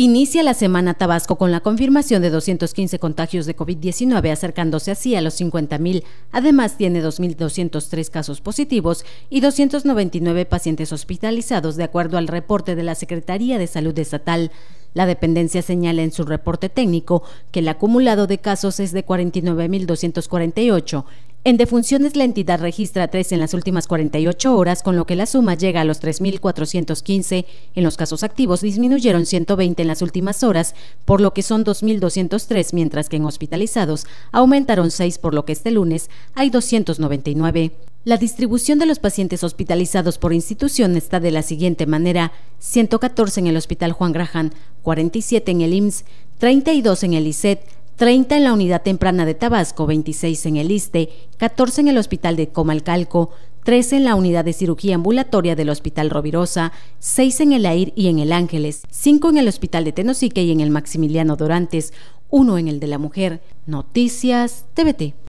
Inicia la semana Tabasco con la confirmación de 215 contagios de COVID-19, acercándose así a los 50.000. Además, tiene 2.203 casos positivos y 299 pacientes hospitalizados, de acuerdo al reporte de la Secretaría de Salud Estatal. La dependencia señala en su reporte técnico que el acumulado de casos es de 49.248 en defunciones, la entidad registra tres en las últimas 48 horas, con lo que la suma llega a los 3.415. En los casos activos disminuyeron 120 en las últimas horas, por lo que son 2.203, mientras que en hospitalizados aumentaron 6, por lo que este lunes hay 299. La distribución de los pacientes hospitalizados por institución está de la siguiente manera: 114 en el Hospital Juan Graján, 47 en el IMSS, 32 en el ICET, 30 en la unidad temprana de Tabasco, 26 en el ISTE, 14 en el hospital de Comalcalco, 13 en la unidad de cirugía ambulatoria del Hospital Rovirosa, 6 en el AIR y en el Ángeles, 5 en el Hospital de Tenosique y en el Maximiliano Dorantes, 1 en el de la Mujer. Noticias TVT.